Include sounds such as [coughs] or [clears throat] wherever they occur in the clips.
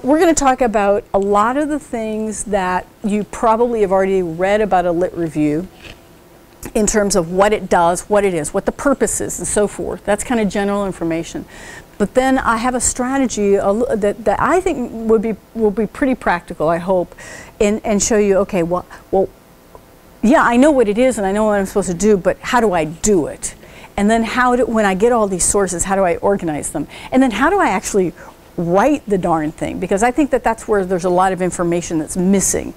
We're going to talk about a lot of the things that you probably have already read about a lit review in terms of what it does, what it is, what the purpose is, and so forth. That's kind of general information. But then I have a strategy that, that I think would be will be pretty practical, I hope, and, and show you, okay, well, well, yeah, I know what it is and I know what I'm supposed to do, but how do I do it? And then how do, when I get all these sources, how do I organize them? And then how do I actually write the darn thing because I think that that's where there's a lot of information that's missing.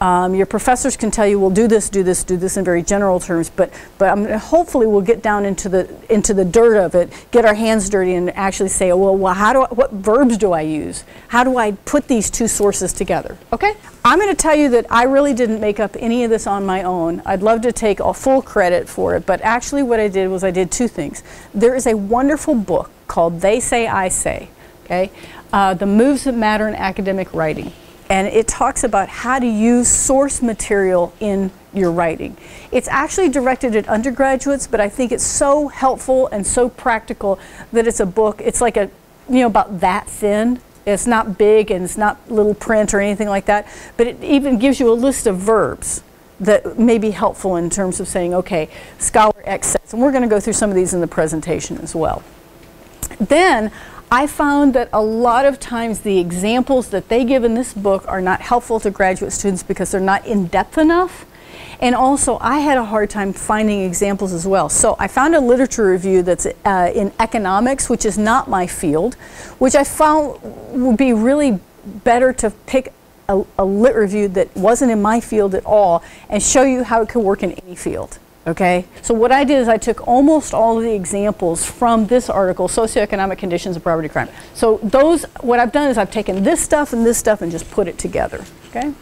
Um, your professors can tell you, "Well, do this, do this, do this" in very general terms, but but um, hopefully we'll get down into the into the dirt of it, get our hands dirty, and actually say, "Well, well how do I, what verbs do I use? How do I put these two sources together?" Okay, I'm going to tell you that I really didn't make up any of this on my own. I'd love to take full credit for it, but actually, what I did was I did two things. There is a wonderful book called "They Say I Say." Okay? Uh, the moves that matter in academic writing. And it talks about how to use source material in your writing. It's actually directed at undergraduates, but I think it's so helpful and so practical that it's a book. It's like a, you know, about that thin. It's not big and it's not little print or anything like that, but it even gives you a list of verbs that may be helpful in terms of saying, okay, scholar X and we're going to go through some of these in the presentation as well. Then I found that a lot of times the examples that they give in this book are not helpful to graduate students because they're not in depth enough. And also, I had a hard time finding examples as well. So I found a literature review that's uh, in economics, which is not my field, which I found would be really better to pick a, a lit review that wasn't in my field at all and show you how it could work in any field. Okay, so what I did is I took almost all of the examples from this article, Socioeconomic Conditions of Property Crime. So those, what I've done is I've taken this stuff and this stuff and just put it together, okay?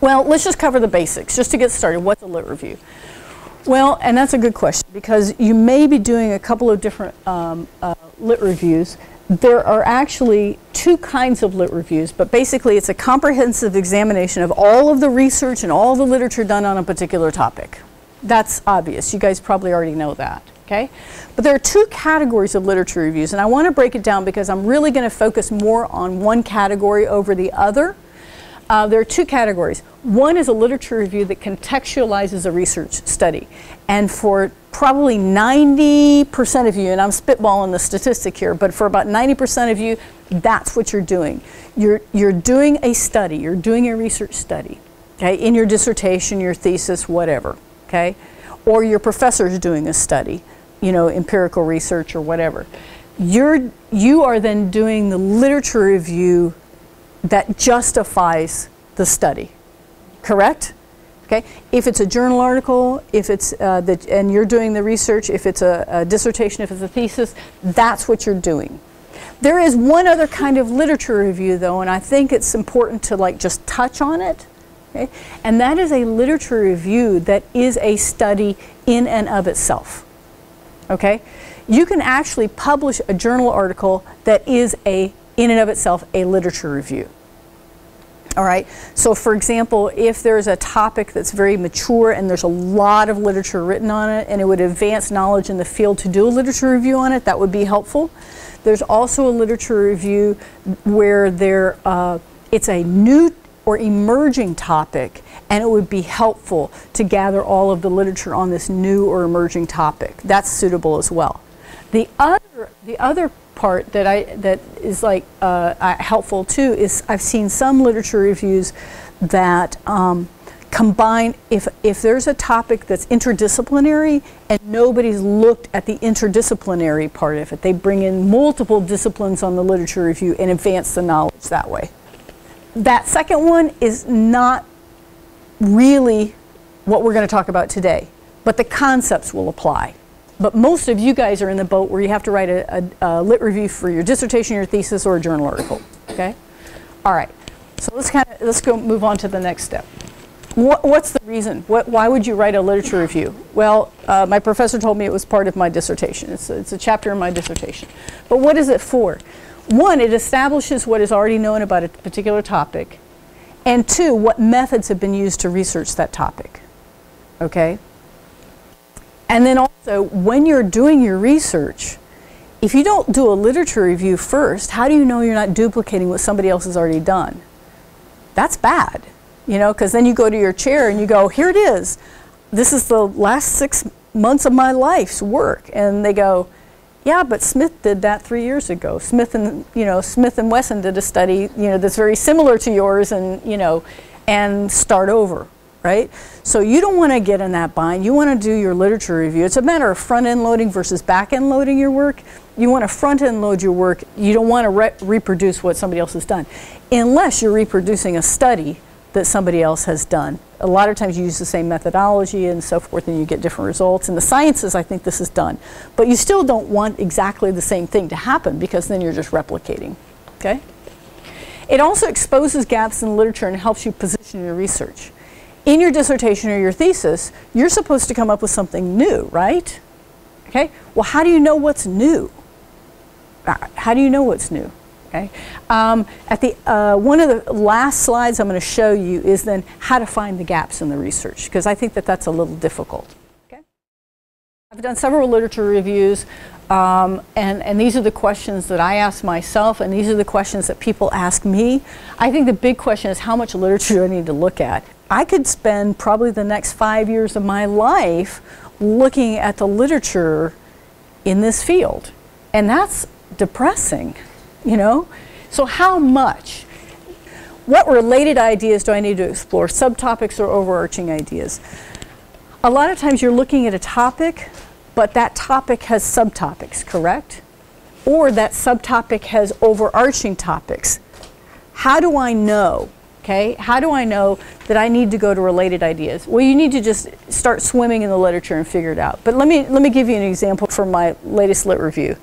Well, let's just cover the basics, just to get started. What's a lit review? Well, and that's a good question because you may be doing a couple of different um, uh, lit reviews. There are actually two kinds of lit reviews, but basically it's a comprehensive examination of all of the research and all the literature done on a particular topic. That's obvious. You guys probably already know that. Okay? But there are two categories of literature reviews, and I want to break it down because I'm really going to focus more on one category over the other. Uh, there are two categories. One is a literature review that contextualizes a research study. And for probably 90% of you, and I'm spitballing the statistic here, but for about 90% of you, that's what you're doing. You're, you're doing a study, you're doing a research study, okay, in your dissertation, your thesis, whatever okay? Or your professor is doing a study, you know, empirical research or whatever. You're, you are then doing the literature review that justifies the study, correct? Okay, if it's a journal article, if it's uh, and you're doing the research, if it's a, a dissertation, if it's a thesis, that's what you're doing. There is one other kind of literature review though, and I think it's important to like just touch on it. Okay? And that is a literature review that is a study in and of itself. Okay? You can actually publish a journal article that is a, in and of itself, a literature review. All right, so for example, if there's a topic that's very mature and there's a lot of literature written on it and it would advance knowledge in the field to do a literature review on it, that would be helpful. There's also a literature review where there, uh, it's a new or emerging topic and it would be helpful to gather all of the literature on this new or emerging topic. That's suitable as well. The other, the other part that, I, that is like uh, helpful too is I've seen some literature reviews that um, combine, if, if there's a topic that's interdisciplinary and nobody's looked at the interdisciplinary part of it, they bring in multiple disciplines on the literature review and advance the knowledge that way that second one is not really what we're going to talk about today, but the concepts will apply. But most of you guys are in the boat where you have to write a, a, a lit review for your dissertation, your thesis, or a journal article. Okay? All right. So let's kind of let's go move on to the next step. What, what's the reason? What, why would you write a literature review? Well, uh, my professor told me it was part of my dissertation. It's a, it's a chapter in my dissertation. But what is it for? One, it establishes what is already known about a particular topic, and two, what methods have been used to research that topic. Okay? And then also, when you're doing your research, if you don't do a literature review first, how do you know you're not duplicating what somebody else has already done? That's bad, you know, because then you go to your chair and you go, here it is. This is the last six months of my life's work. And they go, yeah, but Smith did that three years ago. Smith and, you know, Smith and Wesson did a study, you know, that's very similar to yours and, you know, and start over, right? So you don't want to get in that bind. You want to do your literature review. It's a matter of front end loading versus back end loading your work. You want to front end load your work. You don't want to re reproduce what somebody else has done, unless you're reproducing a study that somebody else has done. A lot of times you use the same methodology and so forth and you get different results. In the sciences, I think this is done. But you still don't want exactly the same thing to happen because then you're just replicating, okay? It also exposes gaps in literature and helps you position your research. In your dissertation or your thesis, you're supposed to come up with something new, right? Okay, well how do you know what's new? Uh, how do you know what's new? Okay. Um, at the uh, one of the last slides I'm going to show you is then how to find the gaps in the research because I think that that's a little difficult. Okay. I've done several literature reviews um, and, and these are the questions that I ask myself and these are the questions that people ask me. I think the big question is how much literature do I need to look at? I could spend probably the next five years of my life looking at the literature in this field and that's depressing you know? So how much? What related ideas do I need to explore? Subtopics or overarching ideas? A lot of times you're looking at a topic, but that topic has subtopics, correct? Or that subtopic has overarching topics. How do I know? Okay, how do I know that I need to go to related ideas? Well, you need to just start swimming in the literature and figure it out. But let me let me give you an example from my latest lit review.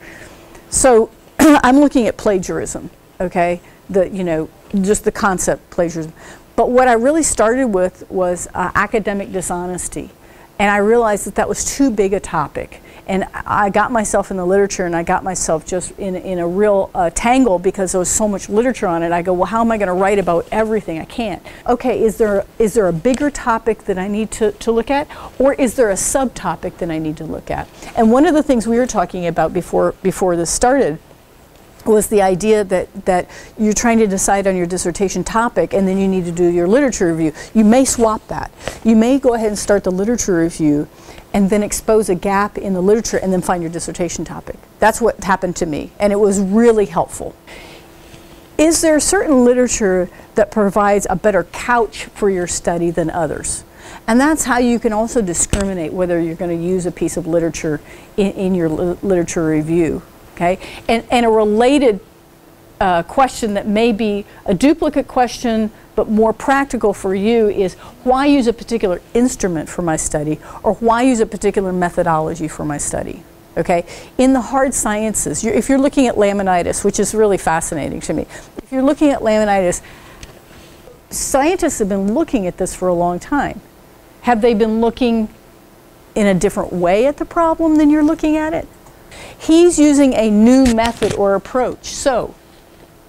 So [clears throat] I'm looking at plagiarism, okay? The, you know, just the concept plagiarism. But what I really started with was uh, academic dishonesty. And I realized that that was too big a topic. And I got myself in the literature and I got myself just in, in a real uh, tangle because there was so much literature on it. I go, well, how am I going to write about everything? I can't. Okay, is there, is there a bigger topic that I need to, to look at? Or is there a subtopic that I need to look at? And one of the things we were talking about before, before this started was the idea that, that you're trying to decide on your dissertation topic and then you need to do your literature review. You may swap that. You may go ahead and start the literature review and then expose a gap in the literature and then find your dissertation topic. That's what happened to me and it was really helpful. Is there certain literature that provides a better couch for your study than others? And that's how you can also discriminate whether you're going to use a piece of literature in, in your li literature review okay? And, and a related uh, question that may be a duplicate question but more practical for you is why use a particular instrument for my study or why use a particular methodology for my study? Okay, in the hard sciences, you're, if you're looking at laminitis, which is really fascinating to me, if you're looking at laminitis, scientists have been looking at this for a long time. Have they been looking in a different way at the problem than you're looking at it? He's using a new method or approach. So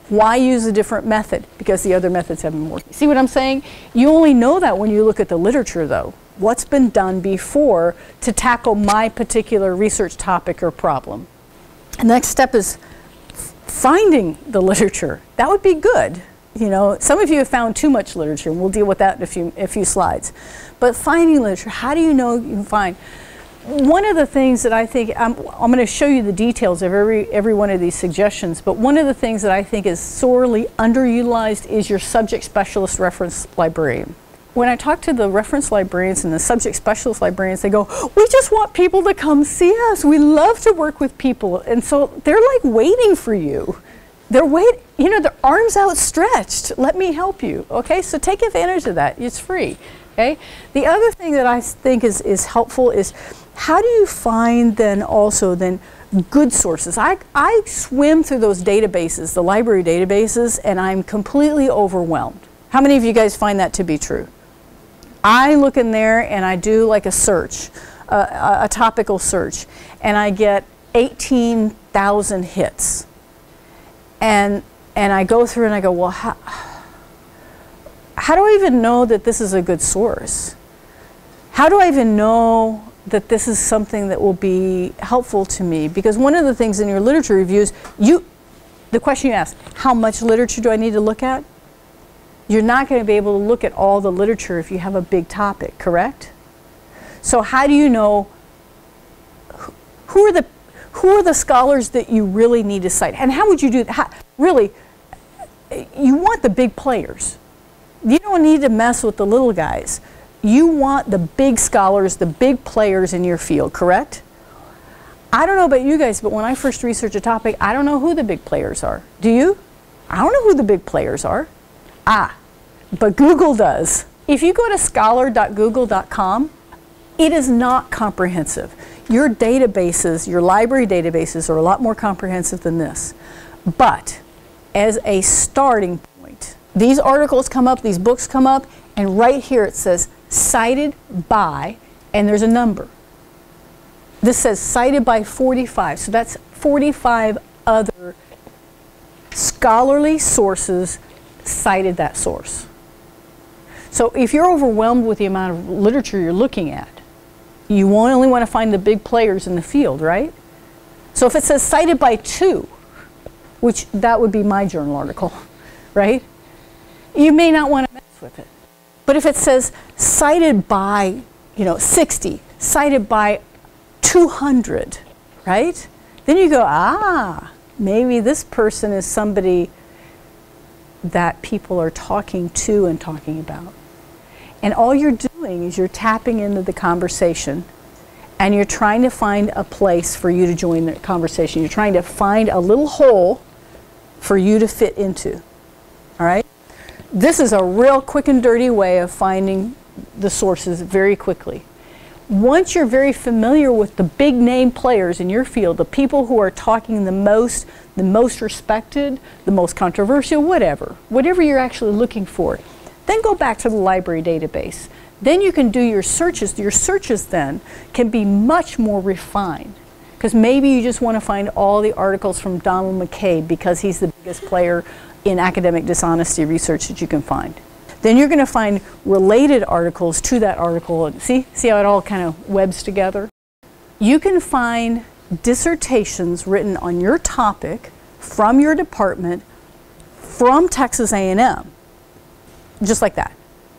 why use a different method? Because the other methods haven't worked. See what I'm saying? You only know that when you look at the literature though. What's been done before to tackle my particular research topic or problem? The next step is finding the literature. That would be good. You know, some of you have found too much literature, and we'll deal with that in a few, a few slides. But finding literature, how do you know you can find? One of the things that I think, I'm, I'm going to show you the details of every, every one of these suggestions, but one of the things that I think is sorely underutilized is your subject specialist reference librarian. When I talk to the reference librarians and the subject specialist librarians, they go, we just want people to come see us. We love to work with people. And so they're like waiting for you. They're wait, you know, their arms outstretched. Let me help you. Okay, so take advantage of that. It's free. Okay. The other thing that I think is, is helpful is how do you find then also then good sources? I, I swim through those databases, the library databases, and I'm completely overwhelmed. How many of you guys find that to be true? I look in there and I do like a search, a, a topical search, and I get 18,000 hits. And, and I go through and I go, well, how, how do I even know that this is a good source? How do I even know that this is something that will be helpful to me because one of the things in your literature reviews, you, the question you ask, how much literature do I need to look at? You're not going to be able to look at all the literature if you have a big topic, correct? So how do you know who are the who are the scholars that you really need to cite? And how would you do that? really, you want the big players. You don't need to mess with the little guys. You want the big scholars, the big players in your field, correct? I don't know about you guys, but when I first research a topic, I don't know who the big players are. Do you? I don't know who the big players are. Ah, but Google does. If you go to scholar.google.com, it is not comprehensive. Your databases, your library databases, are a lot more comprehensive than this. But as a starting point, these articles come up, these books come up, and right here it says cited by, and there's a number. This says cited by 45, so that's 45 other scholarly sources cited that source. So if you're overwhelmed with the amount of literature you're looking at, you only want to find the big players in the field, right? So if it says cited by two, which that would be my journal article, [laughs] right? You may not want to mess with it. But if it says cited by, you know, 60, cited by 200, right? Then you go, ah, maybe this person is somebody that people are talking to and talking about. And all you're doing is you're tapping into the conversation and you're trying to find a place for you to join the conversation. You're trying to find a little hole for you to fit into. All right? This is a real quick and dirty way of finding the sources very quickly. Once you're very familiar with the big name players in your field, the people who are talking the most, the most respected, the most controversial, whatever, whatever you're actually looking for, then go back to the library database. Then you can do your searches. Your searches then can be much more refined because maybe you just want to find all the articles from Donald McCabe because he's the biggest player in academic dishonesty research that you can find. Then you're going to find related articles to that article. And see, see how it all kind of webs together? You can find dissertations written on your topic from your department from Texas A&M. Just like that.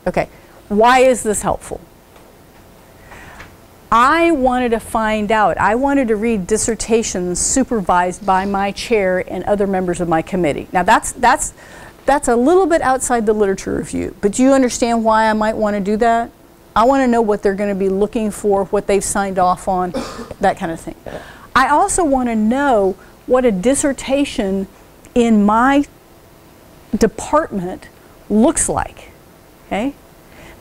Okay. Why is this helpful? I wanted to find out. I wanted to read dissertations supervised by my chair and other members of my committee. Now that's that's that's a little bit outside the literature review, but do you understand why I might want to do that? I want to know what they're going to be looking for, what they've signed off on, [coughs] that kind of thing. I also want to know what a dissertation in my department looks like. Okay?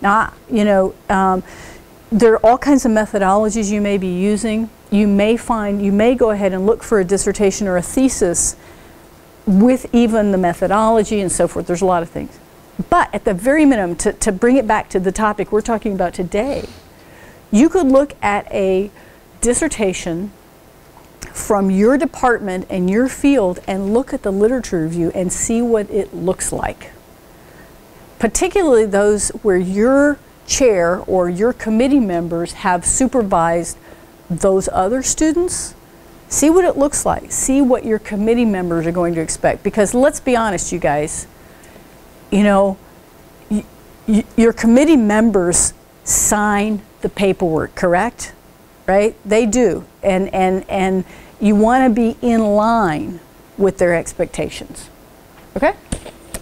Now, you know, um, there are all kinds of methodologies you may be using. You may find, you may go ahead and look for a dissertation or a thesis with even the methodology and so forth. There's a lot of things. But at the very minimum, to, to bring it back to the topic we're talking about today, you could look at a dissertation from your department and your field and look at the literature review and see what it looks like. Particularly those where your chair or your committee members have supervised those other students, see what it looks like. See what your committee members are going to expect. Because let's be honest, you guys, you know, your committee members sign the paperwork, correct? Right? They do. And, and, and you want to be in line with their expectations. Okay?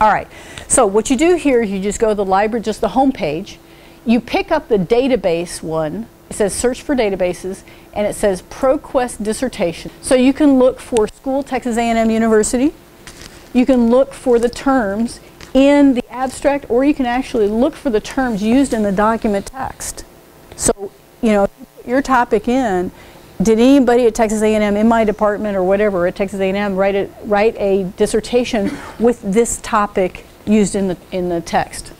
All right. So what you do here is you just go to the library, just the home page, you pick up the database one, it says search for databases, and it says ProQuest dissertation. So you can look for School Texas A&M University, you can look for the terms in the abstract, or you can actually look for the terms used in the document text. So, you know, your topic in, did anybody at Texas A&M in my department or whatever at Texas A&M write a, write a dissertation with this topic used in the, in the text?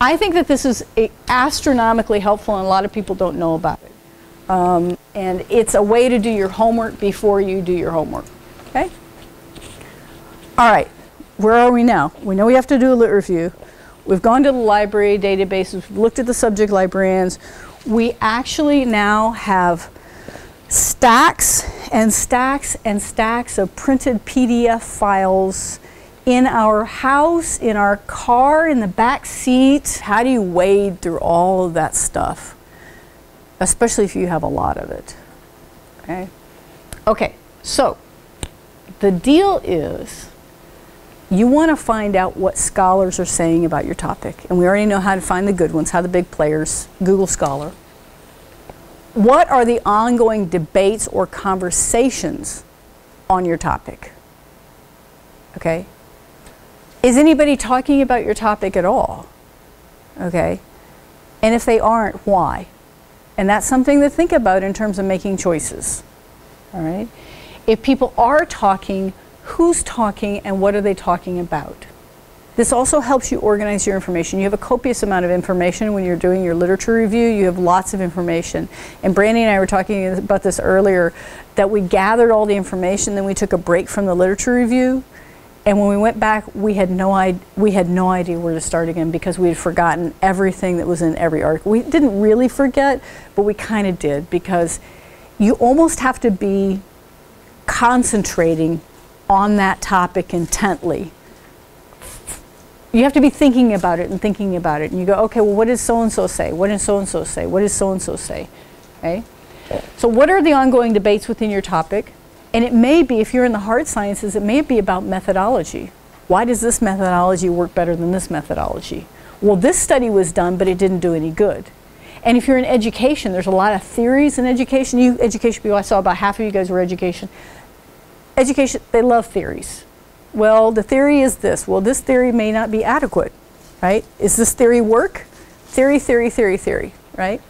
I think that this is astronomically helpful and a lot of people don't know about it. Um, and it's a way to do your homework before you do your homework. Okay? All right, where are we now? We know we have to do a lit review. We've gone to the library databases, we've looked at the subject librarians, we actually now have stacks and stacks and stacks of printed PDF files in our house, in our car, in the back seat. How do you wade through all of that stuff? Especially if you have a lot of it. Okay? Okay, so the deal is you want to find out what scholars are saying about your topic. And we already know how to find the good ones, how the big players, Google Scholar what are the ongoing debates or conversations on your topic? Okay? Is anybody talking about your topic at all? Okay? And if they aren't, why? And that's something to think about in terms of making choices. All right? If people are talking, who's talking and what are they talking about? This also helps you organize your information. You have a copious amount of information when you're doing your literature review. You have lots of information. And Brandy and I were talking about this earlier, that we gathered all the information, then we took a break from the literature review. And when we went back, we had no idea, we had no idea where to start again because we had forgotten everything that was in every article. We didn't really forget, but we kind of did because you almost have to be concentrating on that topic intently you have to be thinking about it and thinking about it. And you go, okay, well, what does so and so say? What does so and so say? What does so and so say? Okay? So, what are the ongoing debates within your topic? And it may be, if you're in the hard sciences, it may be about methodology. Why does this methodology work better than this methodology? Well, this study was done, but it didn't do any good. And if you're in education, there's a lot of theories in education. You education people, I saw about half of you guys were education. Education, they love theories well, the theory is this. Well, this theory may not be adequate, right? Is this theory work? Theory, theory, theory, theory, right?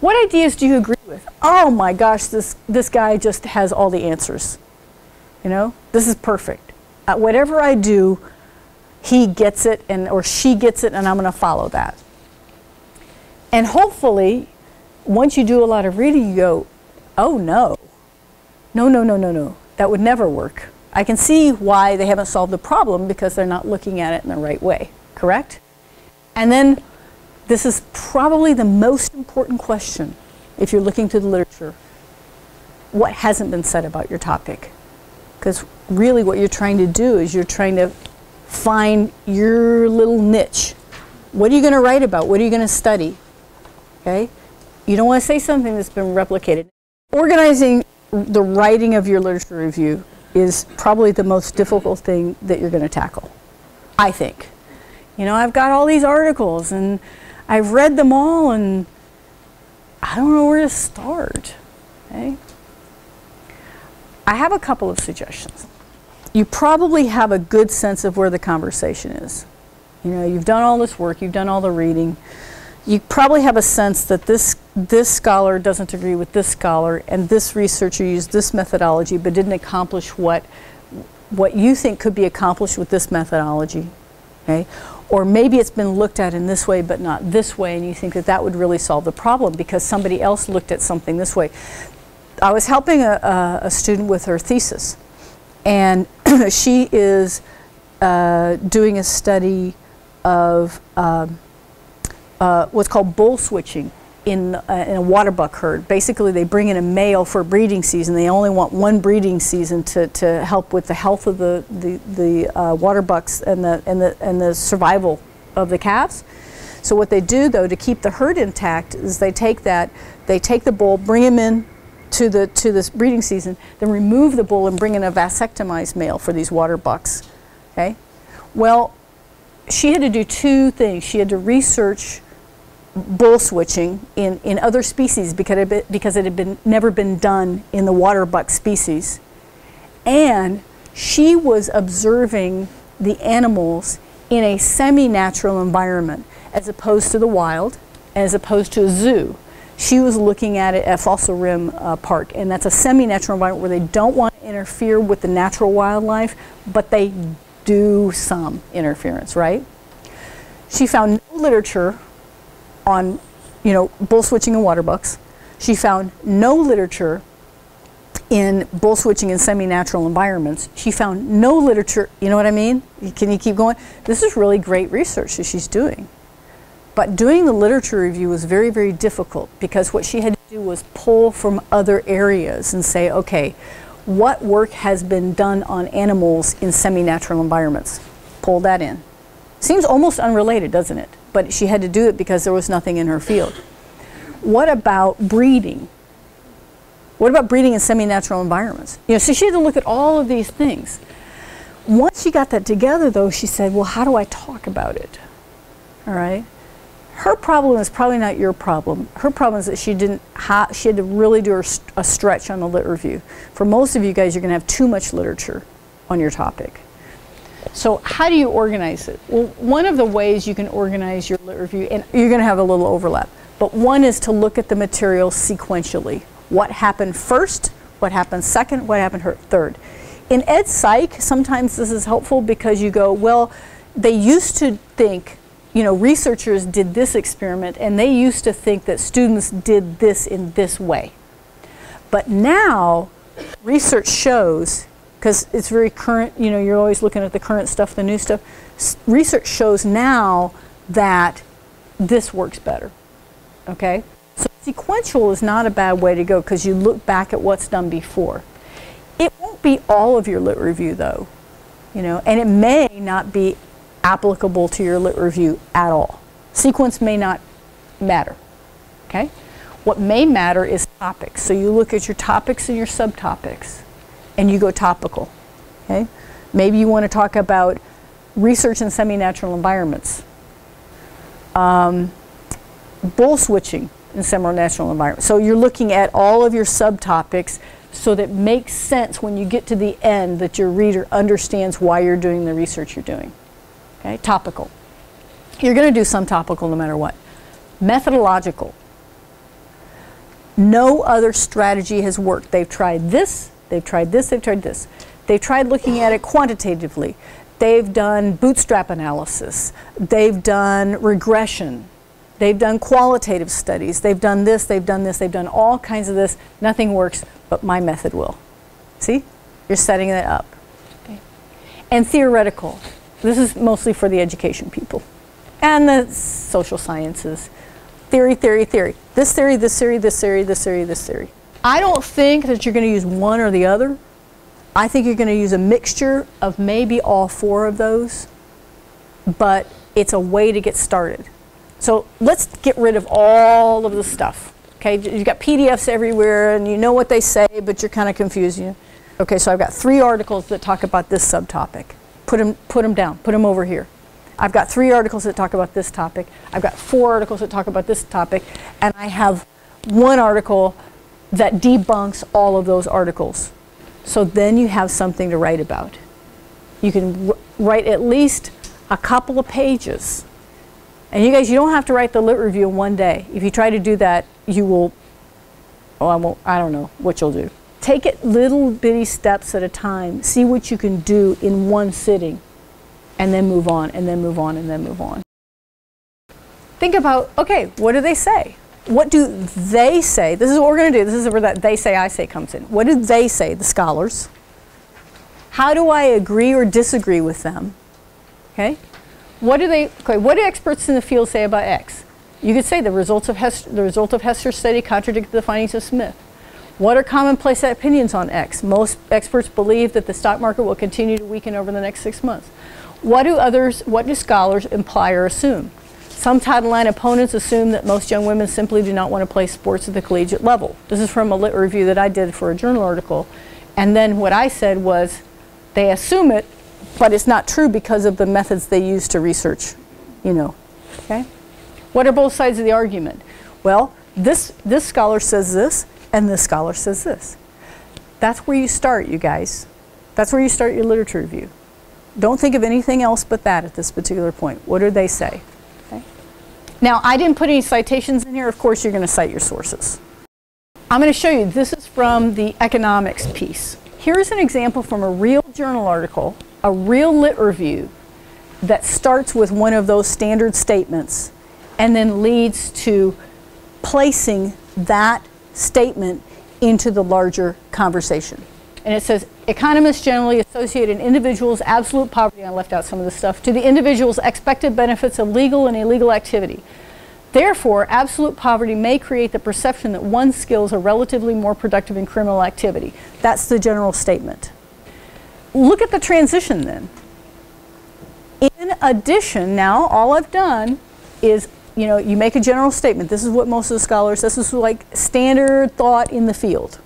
What ideas do you agree with? Oh my gosh, this, this guy just has all the answers. You know, this is perfect. Uh, whatever I do, he gets it and or she gets it and I'm going to follow that. And hopefully, once you do a lot of reading, you go, oh no, no, no, no, no, no, that would never work. I can see why they haven't solved the problem because they're not looking at it in the right way, correct? And then this is probably the most important question if you're looking to the literature. What hasn't been said about your topic? Because really what you're trying to do is you're trying to find your little niche. What are you going to write about? What are you going to study? Okay? You don't want to say something that's been replicated. Organizing the writing of your literature review is probably the most difficult thing that you're going to tackle, I think. You know, I've got all these articles and I've read them all and I don't know where to start. Okay? I have a couple of suggestions. You probably have a good sense of where the conversation is. You know, you've done all this work, you've done all the reading you probably have a sense that this, this scholar doesn't agree with this scholar and this researcher used this methodology but didn't accomplish what, what you think could be accomplished with this methodology. Okay? Or maybe it's been looked at in this way but not this way and you think that that would really solve the problem because somebody else looked at something this way. I was helping a, a, student with her thesis and [clears throat] she is uh, doing a study of um, uh, what's called bull switching in, uh, in a waterbuck herd. Basically, they bring in a male for breeding season. They only want one breeding season to, to help with the health of the, the, the uh, waterbucks and the, and, the, and the survival of the calves. So what they do, though, to keep the herd intact is they take that, they take the bull, bring him in to, the, to this breeding season, then remove the bull and bring in a vasectomized male for these water bucks. Okay? Well, she had to do two things. She had to research bull switching in, in other species because it, because it had been, never been done in the water buck species. And she was observing the animals in a semi-natural environment as opposed to the wild, as opposed to a zoo. She was looking at it at Fossil Rim uh, Park, and that's a semi-natural environment where they don't want to interfere with the natural wildlife, but they do some interference, right? She found no literature on, you know, bull switching and water bucks. She found no literature in bull switching in semi-natural environments. She found no literature, you know what I mean? Can you keep going? This is really great research that she's doing. But doing the literature review was very, very difficult because what she had to do was pull from other areas and say, okay, what work has been done on animals in semi-natural environments? Pull that in. Seems almost unrelated, doesn't it? But she had to do it because there was nothing in her field. What about breeding? What about breeding in semi-natural environments? You know, so she had to look at all of these things. Once she got that together, though, she said, well, how do I talk about it? All right? her problem is probably not your problem. Her problem is that she didn't she had to really do a stretch on the lit review. For most of you guys, you're going to have too much literature on your topic. So how do you organize it? Well, one of the ways you can organize your lit review, and you're going to have a little overlap, but one is to look at the material sequentially. What happened first, what happened second, what happened third. In Ed Psych, sometimes this is helpful because you go, well, they used to think you know, researchers did this experiment and they used to think that students did this in this way. But now, research shows, because it's very current, you know, you're always looking at the current stuff, the new stuff, research shows now that this works better, okay? So sequential is not a bad way to go because you look back at what's done before. It won't be all of your lit review though, you know, and it may not be applicable to your lit review at all. Sequence may not matter, okay? What may matter is topics. So you look at your topics and your subtopics and you go topical, okay? Maybe you want to talk about research in semi-natural environments, um, bull switching in semi-natural environments. So you're looking at all of your subtopics so that makes sense when you get to the end that your reader understands why you're doing the research you're doing. Okay, topical. You're going to do some topical no matter what. Methodological. No other strategy has worked. They've tried this, they've tried this, they've tried this. They've tried looking at it quantitatively. They've done bootstrap analysis. They've done regression. They've done qualitative studies. They've done this, they've done this, they've done all kinds of this. Nothing works, but my method will. See? You're setting it up. Okay. And theoretical. This is mostly for the education people and the social sciences. Theory, theory, theory. This theory, this theory, this theory, this theory, this theory. I don't think that you're going to use one or the other. I think you're going to use a mixture of maybe all four of those, but it's a way to get started. So let's get rid of all of the stuff. Okay, you've got PDFs everywhere and you know what they say, but you're kind of confused. you. Okay, so I've got three articles that talk about this subtopic put them, put them down, put them over here. I've got three articles that talk about this topic. I've got four articles that talk about this topic. And I have one article that debunks all of those articles. So then you have something to write about. You can write at least a couple of pages. And you guys, you don't have to write the lit review in one day. If you try to do that, you will, oh, I won't, I don't know what you'll do. Take it little bitty steps at a time. See what you can do in one sitting and then move on and then move on and then move on. Think about, okay, what do they say? What do they say? This is what we're going to do. This is where that they say, I say comes in. What do they say, the scholars? How do I agree or disagree with them? Okay? What do they, okay, what do experts in the field say about X? You could say the results of Hester, the result of Hester's study contradicted the findings of Smith. What are commonplace opinions on X? Most experts believe that the stock market will continue to weaken over the next six months. What do others, what do scholars imply or assume? Some Title IX opponents assume that most young women simply do not want to play sports at the collegiate level. This is from a lit review that I did for a journal article. And then what I said was they assume it, but it's not true because of the methods they use to research, you know. Okay? What are both sides of the argument? Well, this, this scholar says this, and this scholar says this. That's where you start, you guys. That's where you start your literature review. Don't think of anything else but that at this particular point. What do they say? Now, I didn't put any citations in here. Of course, you're going to cite your sources. I'm going to show you, this is from the economics piece. Here's an example from a real journal article, a real lit review that starts with one of those standard statements and then leads to placing that statement into the larger conversation. And it says, economists generally associate an individual's absolute poverty, I left out some of the stuff, to the individual's expected benefits of legal and illegal activity. Therefore, absolute poverty may create the perception that one's skills are relatively more productive in criminal activity. That's the general statement. Look at the transition then. In addition, now all I've done is, you know, you make a general statement. This is what most of the scholars, this is like standard thought in the field.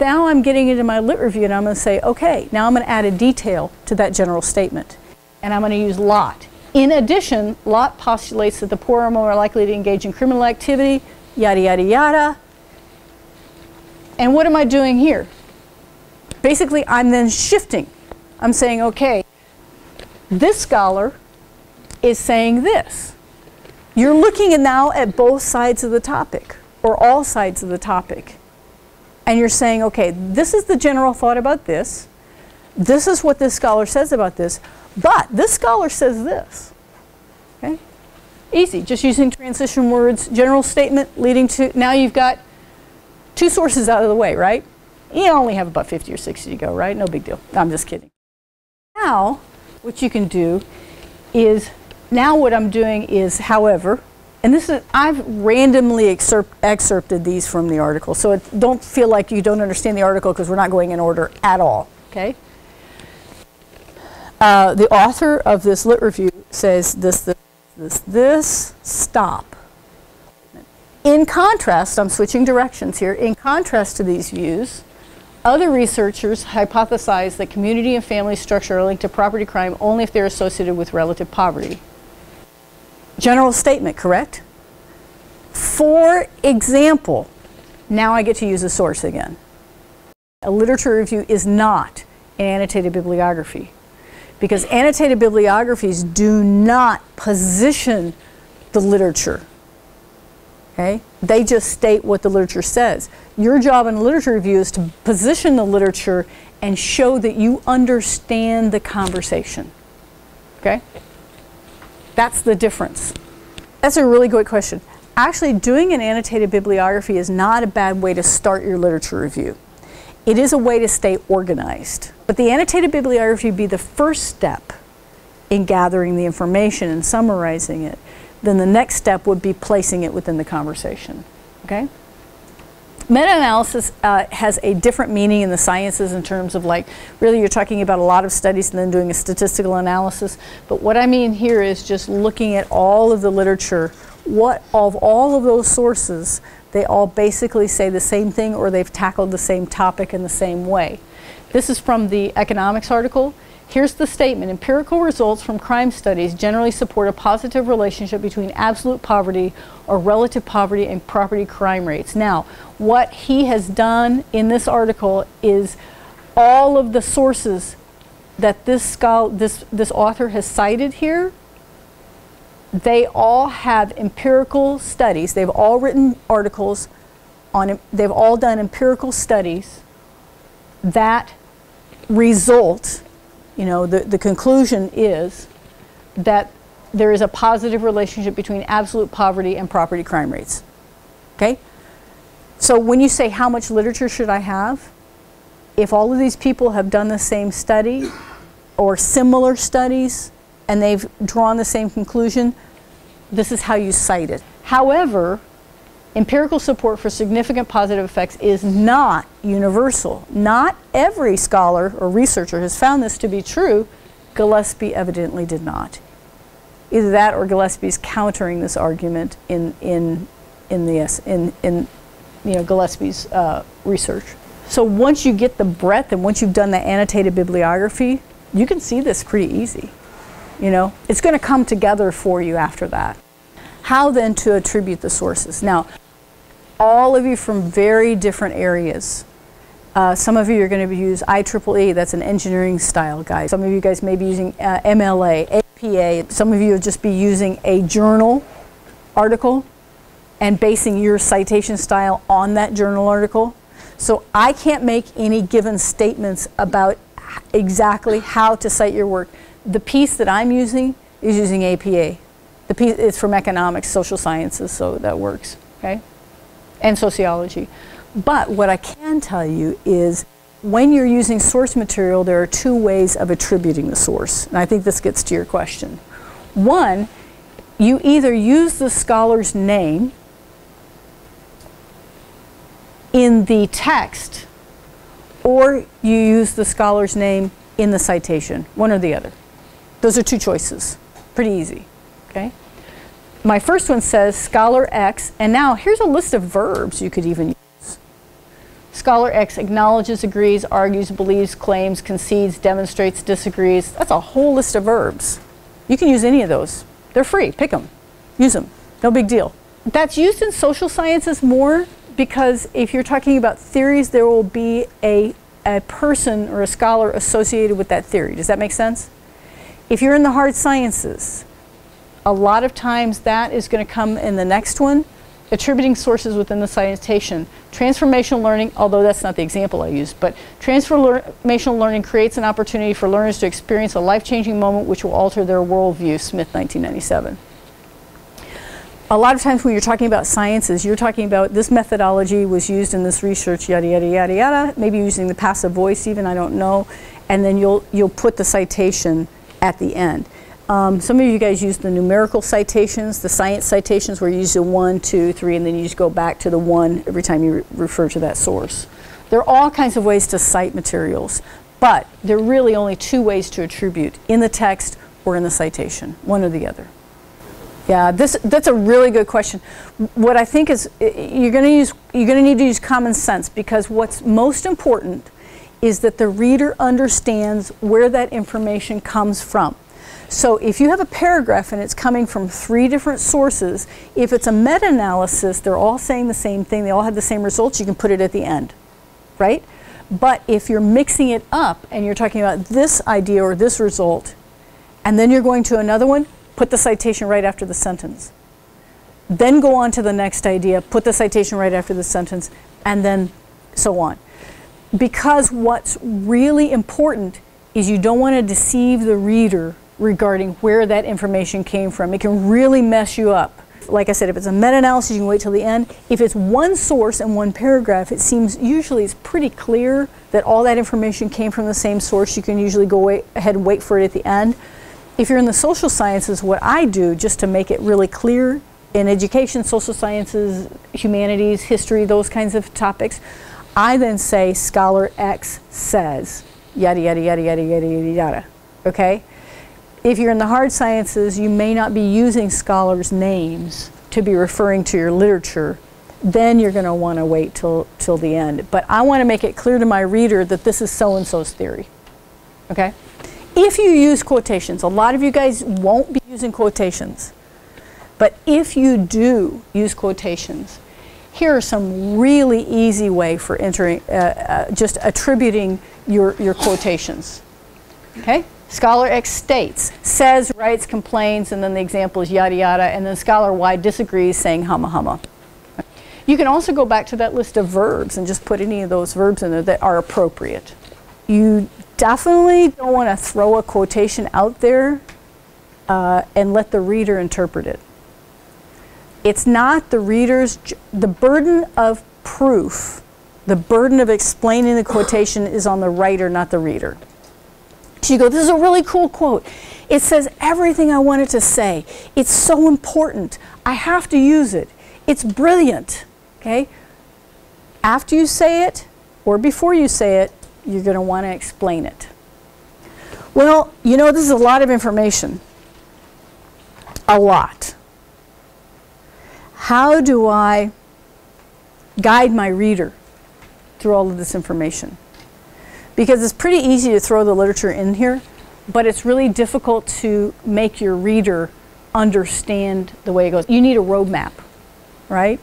Now I'm getting into my lit review and I'm going to say, okay, now I'm going to add a detail to that general statement. And I'm going to use Lott. In addition, Lott postulates that the poor are more likely to engage in criminal activity, yada, yada, yada. And what am I doing here? Basically, I'm then shifting. I'm saying, okay, this scholar is saying this. You're looking now at both sides of the topic, or all sides of the topic. And you're saying, okay, this is the general thought about this. This is what this scholar says about this. But this scholar says this. Okay? Easy, just using transition words, general statement leading to, now you've got two sources out of the way, right? You only have about 50 or 60 to go, right? No big deal. I'm just kidding. Now, what you can do is, now what I'm doing is, however, and this is, I've randomly excerpt, excerpted these from the article, so it, don't feel like you don't understand the article because we're not going in order at all, okay? Uh, the author of this lit review says this, this, this, this, stop. In contrast, I'm switching directions here, in contrast to these views, other researchers hypothesize that community and family structure are linked to property crime only if they're associated with relative poverty. General statement, correct? For example, now I get to use a source again. A literature review is not an annotated bibliography because annotated bibliographies do not position the literature. Okay? They just state what the literature says. Your job in a literature review is to position the literature and show that you understand the conversation. Okay? That's the difference. That's a really good question. Actually, doing an annotated bibliography is not a bad way to start your literature review. It is a way to stay organized. But the annotated bibliography would be the first step in gathering the information and summarizing it. Then the next step would be placing it within the conversation. Okay? Meta-analysis uh, has a different meaning in the sciences in terms of like, really you're talking about a lot of studies and then doing a statistical analysis. But what I mean here is just looking at all of the literature, what of all of those sources, they all basically say the same thing or they've tackled the same topic in the same way. This is from the economics article. Here's the statement. Empirical results from crime studies generally support a positive relationship between absolute poverty or relative poverty and property crime rates. Now, what he has done in this article is all of the sources that this, scholar, this, this author has cited here they all have empirical studies. They've all written articles on, they've all done empirical studies that result, you know, the, the conclusion is that there is a positive relationship between absolute poverty and property crime rates. Okay? So when you say how much literature should I have, if all of these people have done the same study or similar studies, and they've drawn the same conclusion, this is how you cite it. However, empirical support for significant positive effects is not universal. Not every scholar or researcher has found this to be true. Gillespie evidently did not. Either that or Gillespie's countering this argument in, in, in, the, in, in you know, Gillespie's uh, research. So once you get the breadth and once you've done the annotated bibliography, you can see this pretty easy. You know, it's going to come together for you after that. How then to attribute the sources? Now, all of you from very different areas. Uh, some of you are going to use IEEE, that's an engineering style guide. Some of you guys may be using uh, MLA, APA. Some of you will just be using a journal article and basing your citation style on that journal article. So I can't make any given statements about exactly how to cite your work the piece that I'm using is using APA. The from economics, social sciences, so that works, okay? And sociology. But what I can tell you is when you're using source material, there are two ways of attributing the source. And I think this gets to your question. One, you either use the scholar's name in the text or you use the scholar's name in the citation, one or the other. Those are two choices. Pretty easy, okay? My first one says scholar X, and now here's a list of verbs you could even use. Scholar X acknowledges, agrees, argues, believes, claims, concedes, demonstrates, disagrees. That's a whole list of verbs. You can use any of those. They're free. Pick them. Use them. No big deal. That's used in social sciences more because if you're talking about theories, there will be a, a person or a scholar associated with that theory. Does that make sense? If you're in the hard sciences, a lot of times that is going to come in the next one. Attributing sources within the citation. Transformational learning, although that's not the example I used, but transformational learning creates an opportunity for learners to experience a life-changing moment which will alter their worldview, Smith 1997 a lot of times when you're talking about sciences, you're talking about this methodology was used in this research, yada, yada, yada, yada, maybe using the passive voice even, I don't know, and then you'll, you'll put the citation at the end. Um, some of you guys use the numerical citations, the science citations where you use the one, two, three, and then you just go back to the one every time you re refer to that source. There are all kinds of ways to cite materials, but there are really only two ways to attribute, in the text or in the citation, one or the other. Yeah, this that's a really good question. What I think is you're going to use you're going to need to use common sense because what's most important is that the reader understands where that information comes from. So if you have a paragraph and it's coming from three different sources, if it's a meta-analysis, they're all saying the same thing, they all have the same results, you can put it at the end, right? But if you're mixing it up and you're talking about this idea or this result, and then you're going to another one, put the citation right after the sentence. Then go on to the next idea, put the citation right after the sentence, and then so on. Because what's really important is you don't want to deceive the reader regarding where that information came from. It can really mess you up. Like I said, if it's a meta-analysis, you can wait till the end. If it's one source and one paragraph, it seems usually it's pretty clear that all that information came from the same source. You can usually go ahead and wait for it at the end. If you're in the social sciences, what I do, just to make it really clear, in education, social sciences, humanities, history, those kinds of topics, I then say scholar X says, yada, yada, yada, yada, yada, yada, yada. Okay? If you're in the hard sciences, you may not be using scholars' names to be referring to your literature. Then you're going to want to wait till, till the end. But I want to make it clear to my reader that this is so-and-so's theory. Okay? if you use quotations, a lot of you guys won't be using quotations, but if you do use quotations, here are some really easy way for entering, uh, uh, just attributing your, your quotations. Okay? Scholar X states, says, writes, complains, and then the example is yada yada, and then scholar Y disagrees, saying humma humma. You can also go back to that list of verbs and just put any of those verbs in there that are appropriate. You definitely don't want to throw a quotation out there uh, and let the reader interpret it. It's not the reader's, the burden of proof, the burden of explaining the quotation is on the writer, not the reader. So you go, this is a really cool quote. It says everything I wanted to say. It's so important. I have to use it. It's brilliant. Okay? After you say it, or before you say it, you're going to want to explain it. Well, you know, this is a lot of information. A lot. How do I guide my reader through all of this information? Because it's pretty easy to throw the literature in here, but it's really difficult to make your reader understand the way it goes. You need a roadmap, right?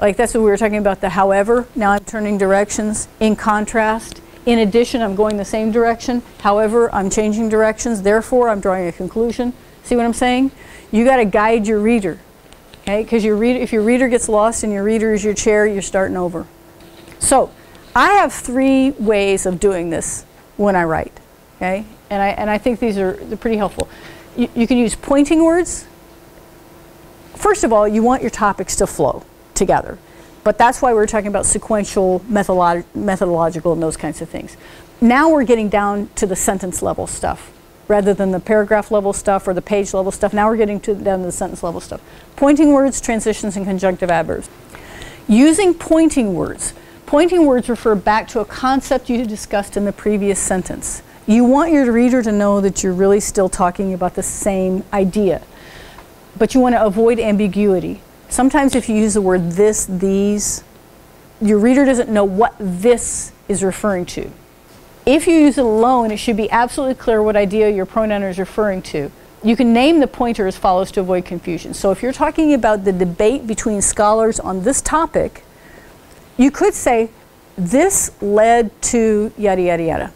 Like that's what we were talking about the however. Now I'm turning directions. In contrast, in addition, I'm going the same direction. However, I'm changing directions. Therefore, I'm drawing a conclusion. See what I'm saying? You got to guide your reader. Okay? Because your reader, if your reader gets lost and your reader is your chair, you're starting over. So, I have three ways of doing this when I write. Okay? And I, and I think these are pretty helpful. You, you can use pointing words. First of all, you want your topics to flow together. But that's why we're talking about sequential, methodolo methodological, and those kinds of things. Now we're getting down to the sentence level stuff. rather than the paragraph level stuff or the page level stuff. Now we're getting to down to the sentence level stuff. Pointing words, transitions, and conjunctive adverbs. Using pointing words. Pointing words refer back to a concept you discussed in the previous sentence. You want your reader to know that you're really still talking about the same idea, but you want to avoid ambiguity. Sometimes if you use the word this, these, your reader doesn't know what this is referring to. If you use it alone, it should be absolutely clear what idea your pronoun is referring to. You can name the pointer as follows to avoid confusion. So if you're talking about the debate between scholars on this topic, you could say, this led to yada, yada, yada.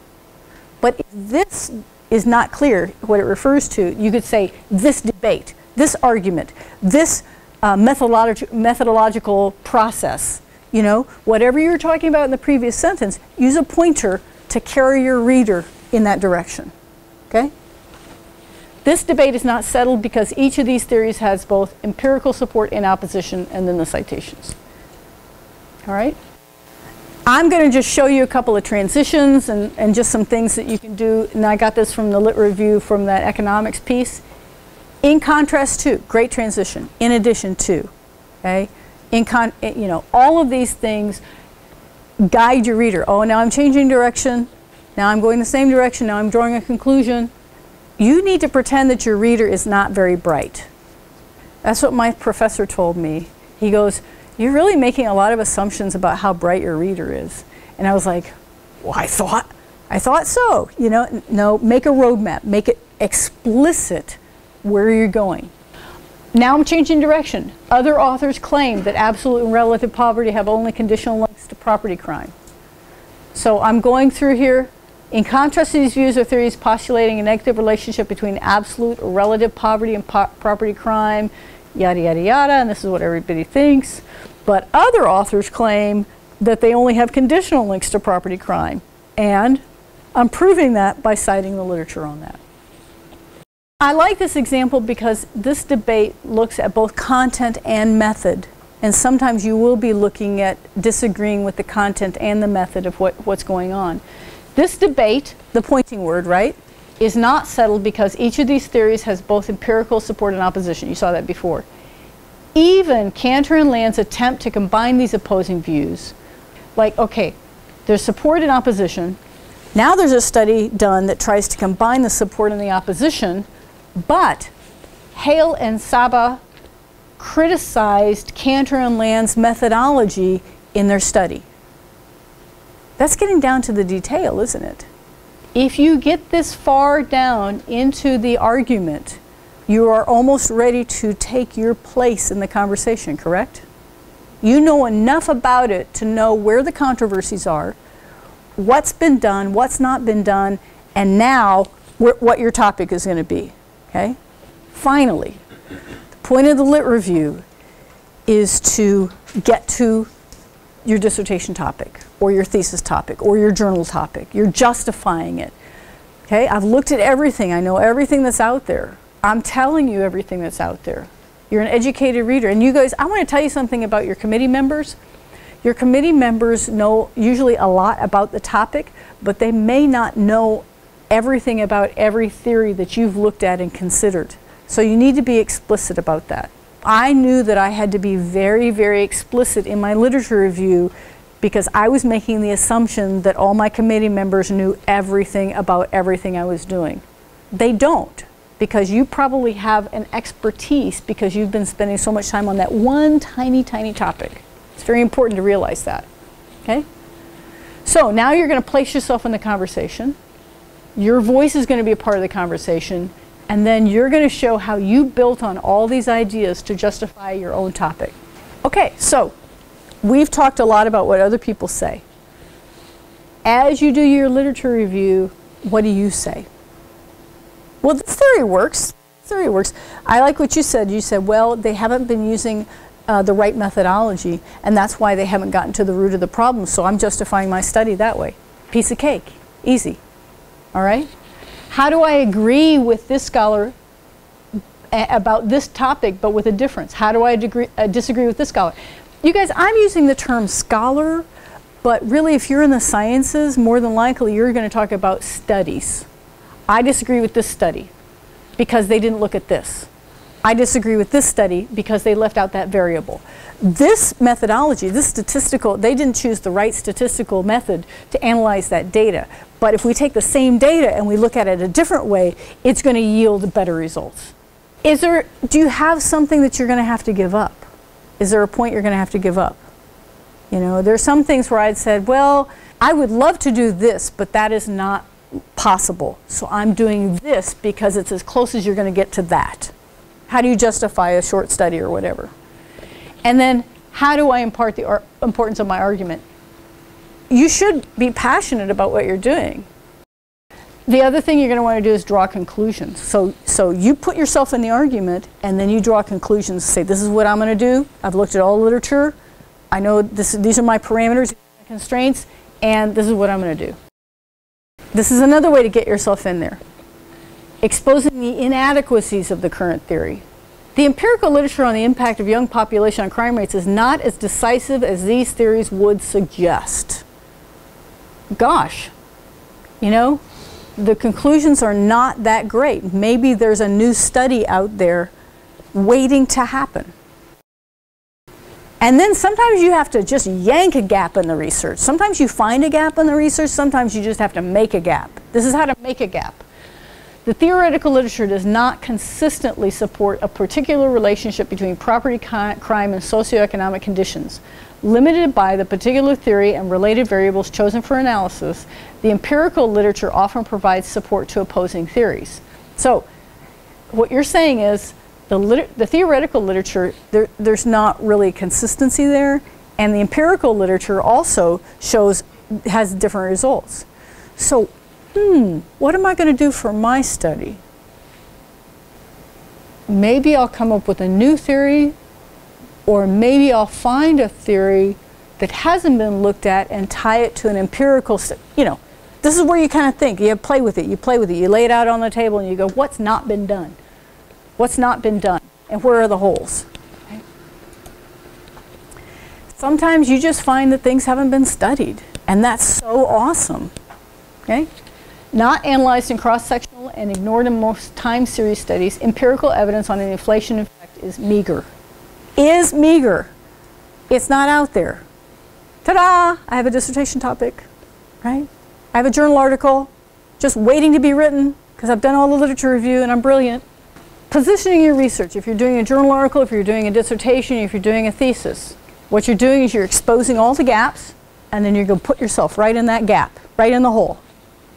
But if this is not clear what it refers to, you could say, this debate, this argument, this uh, methodolog methodological process. You know, whatever you're talking about in the previous sentence, use a pointer to carry your reader in that direction. Okay? This debate is not settled because each of these theories has both empirical support and opposition and then the citations. All right? I'm going to just show you a couple of transitions and, and just some things that you can do. And I got this from the Lit Review from that economics piece. In contrast to, great transition, in addition to, okay? In con, eh, you know, all of these things guide your reader. Oh, now I'm changing direction. Now I'm going the same direction. Now I'm drawing a conclusion. You need to pretend that your reader is not very bright. That's what my professor told me. He goes, You're really making a lot of assumptions about how bright your reader is. And I was like, Well, I thought, I thought so. You know, no, make a roadmap, make it explicit where you're going. Now I'm changing direction. Other authors claim that absolute and relative poverty have only conditional links to property crime. So I'm going through here. In contrast to these views or theories postulating a negative relationship between absolute or relative poverty and po property crime, yada, yada, yada, and this is what everybody thinks. But other authors claim that they only have conditional links to property crime. And I'm proving that by citing the literature on that. I like this example because this debate looks at both content and method. And sometimes you will be looking at disagreeing with the content and the method of what, what's going on. This debate, the pointing word, right, is not settled because each of these theories has both empirical support and opposition. You saw that before. Even Cantor and Land's attempt to combine these opposing views, like, okay, there's support and opposition. Now there's a study done that tries to combine the support and the opposition but Hale and Saba criticized Cantor and Land's methodology in their study. That's getting down to the detail, isn't it? If you get this far down into the argument, you are almost ready to take your place in the conversation, correct? You know enough about it to know where the controversies are, what's been done, what's not been done, and now what your topic is going to be. Okay? Finally, the point of the lit review is to get to your dissertation topic or your thesis topic or your journal topic. You're justifying it. Okay? I've looked at everything. I know everything that's out there. I'm telling you everything that's out there. You're an educated reader. And you guys, I want to tell you something about your committee members. Your committee members know usually a lot about the topic, but they may not know everything about every theory that you've looked at and considered. So you need to be explicit about that. I knew that I had to be very, very explicit in my literature review because I was making the assumption that all my committee members knew everything about everything I was doing. They don't because you probably have an expertise because you've been spending so much time on that one tiny, tiny topic. It's very important to realize that. Okay? So now you're going to place yourself in the conversation. Your voice is going to be a part of the conversation, and then you're going to show how you built on all these ideas to justify your own topic. Okay, so we've talked a lot about what other people say. As you do your literature review, what do you say? Well, the theory works. Theory works. I like what you said. You said, well, they haven't been using uh, the right methodology, and that's why they haven't gotten to the root of the problem. So I'm justifying my study that way. Piece of cake. Easy. All right? How do I agree with this scholar about this topic but with a difference? How do I uh, disagree with this scholar? You guys, I'm using the term scholar, but really if you're in the sciences, more than likely you're going to talk about studies. I disagree with this study because they didn't look at this. I disagree with this study because they left out that variable. This methodology, this statistical, they didn't choose the right statistical method to analyze that data. But if we take the same data and we look at it a different way, it's going to yield better results. Is there, do you have something that you're going to have to give up? Is there a point you're going to have to give up? You know, there's some things where I'd said, well, I would love to do this, but that is not possible. So I'm doing this because it's as close as you're going to get to that. How do you justify a short study or whatever? And then how do I impart the importance of my argument? You should be passionate about what you're doing. The other thing you're going to want to do is draw conclusions. So, so you put yourself in the argument and then you draw conclusions. Say, this is what I'm going to do. I've looked at all the literature. I know this, these are my parameters, constraints, and this is what I'm going to do. This is another way to get yourself in there. Exposing the inadequacies of the current theory. The empirical literature on the impact of young population on crime rates is not as decisive as these theories would suggest. Gosh, you know, the conclusions are not that great. Maybe there's a new study out there waiting to happen. And then sometimes you have to just yank a gap in the research. Sometimes you find a gap in the research, sometimes you just have to make a gap. This is how to make a gap. The theoretical literature does not consistently support a particular relationship between property crime and socioeconomic conditions. Limited by the particular theory and related variables chosen for analysis, the empirical literature often provides support to opposing theories. So, what you're saying is the, the theoretical literature, there, there's not really consistency there, and the empirical literature also shows, has different results. So hmm, what am I going to do for my study? Maybe I'll come up with a new theory, or maybe I'll find a theory that hasn't been looked at and tie it to an empirical, you know, this is where you kind of think. You play with it, you play with it, you lay it out on the table and you go, what's not been done? What's not been done? And where are the holes? Okay. Sometimes you just find that things haven't been studied, and that's so awesome. Okay? Not analyzed in cross-sectional and ignored in most time series studies, empirical evidence on an inflation effect is meager. Is meager. It's not out there. Ta-da! I have a dissertation topic, right? I have a journal article just waiting to be written because I've done all the literature review and I'm brilliant. Positioning your research, if you're doing a journal article, if you're doing a dissertation, if you're doing a thesis, what you're doing is you're exposing all the gaps and then you're going to put yourself right in that gap, right in the hole.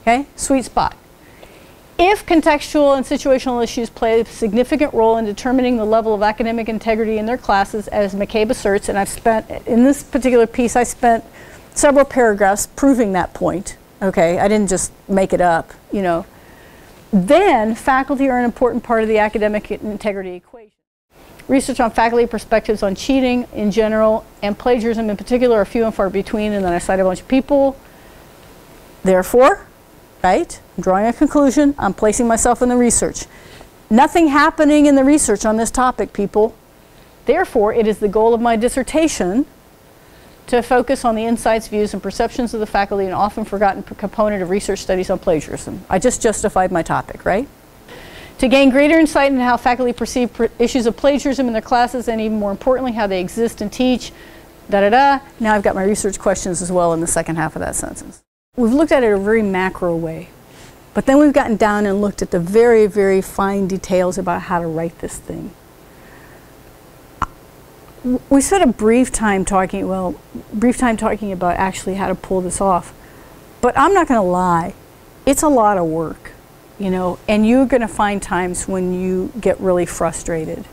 Okay, sweet spot. If contextual and situational issues play a significant role in determining the level of academic integrity in their classes, as McCabe asserts, and I've spent, in this particular piece, I spent several paragraphs proving that point. Okay, I didn't just make it up, you know. Then faculty are an important part of the academic integrity equation. Research on faculty perspectives on cheating in general and plagiarism in particular are few and far between, and then I cite a bunch of people. Therefore, right? I'm drawing a conclusion. I'm placing myself in the research. Nothing happening in the research on this topic, people. Therefore, it is the goal of my dissertation to focus on the insights, views, and perceptions of the faculty, an often forgotten component of research studies on plagiarism. I just justified my topic, right? To gain greater insight into how faculty perceive issues of plagiarism in their classes, and even more importantly, how they exist and teach, da da da. Now I've got my research questions as well in the second half of that sentence we've looked at it a very macro way. But then we've gotten down and looked at the very, very fine details about how to write this thing. We spent a brief time talking, well, brief time talking about actually how to pull this off. But I'm not going to lie, it's a lot of work, you know, and you're going to find times when you get really frustrated.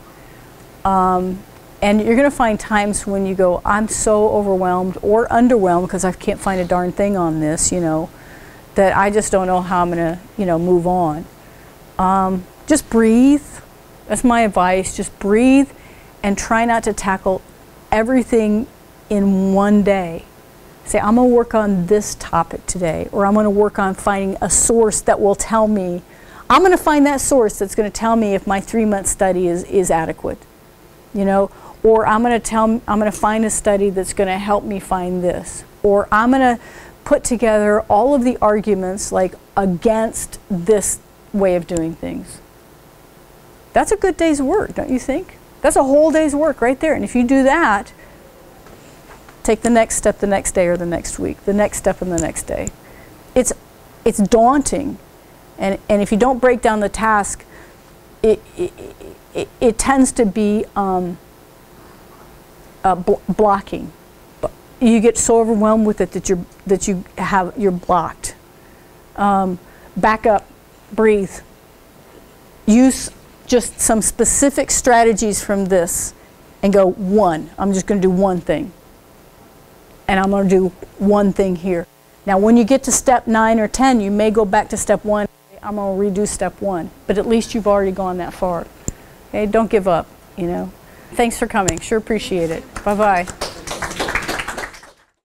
Um, and you're going to find times when you go, I'm so overwhelmed or underwhelmed because I can't find a darn thing on this, you know, that I just don't know how I'm going to, you know, move on. Um, just breathe. That's my advice. Just breathe and try not to tackle everything in one day. Say, I'm going to work on this topic today, or I'm going to work on finding a source that will tell me. I'm going to find that source that's going to tell me if my three month study is, is adequate. You know, or I'm going to tell I'm going to find a study that's going to help me find this or I'm going to put together all of the arguments like against this way of doing things. That's a good day's work, don't you think? That's a whole day's work right there. And if you do that, take the next step the next day or the next week, the next step and the next day. It's, it's daunting. And, and if you don't break down the task, it, it, it, it tends to be um, uh, bl- blocking. You get so overwhelmed with it that you're that you have you're blocked. Um, back up, breathe. Use just some specific strategies from this, and go one. I'm just going to do one thing, and I'm going to do one thing here. Now, when you get to step nine or ten, you may go back to step one. I'm going to redo step one, but at least you've already gone that far. Okay, don't give up. You know. Thanks for coming. Sure appreciate it. Bye-bye.